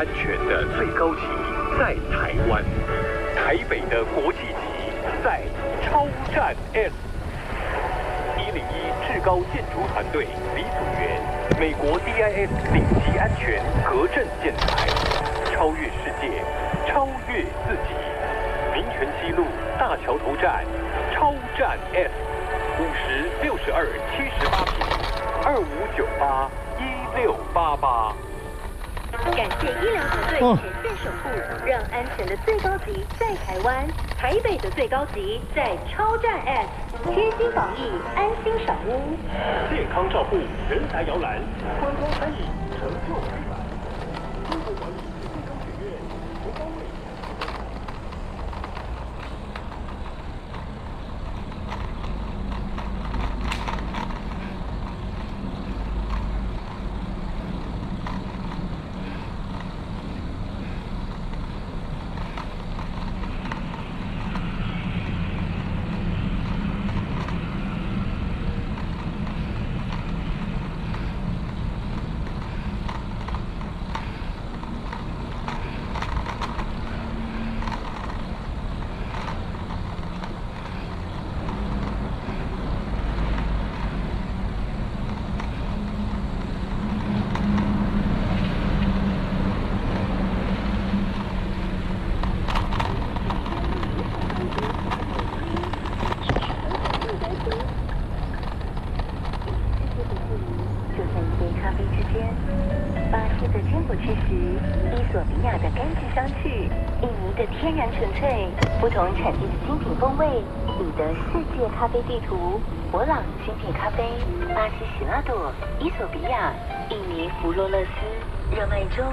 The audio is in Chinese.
安全的最高级在台湾，台北的国际级在超战 S。一零一至高建筑团队李祖源，美国 DIS 顶级安全隔震建材，超越世界，超越自己。民权西路大桥头站，超战 S，五十六十二七十八平，二五九八一六八八。感谢医疗团队前线守护，让安全的最高级在台湾，台北的最高级在超站 S，贴心防疫，安心赏屋。健康照护，人才摇篮，观光餐饮，成就美满。中国管理健康学院，国高委。就在一杯咖啡之间，巴西的坚果吃食，伊索比亚的柑橘香气，印尼的天然纯粹，不同产地的精品风味，你的世界咖啡地图，博朗精品咖啡，巴西喜拉朵，伊索比亚，印尼弗洛勒斯，热卖中。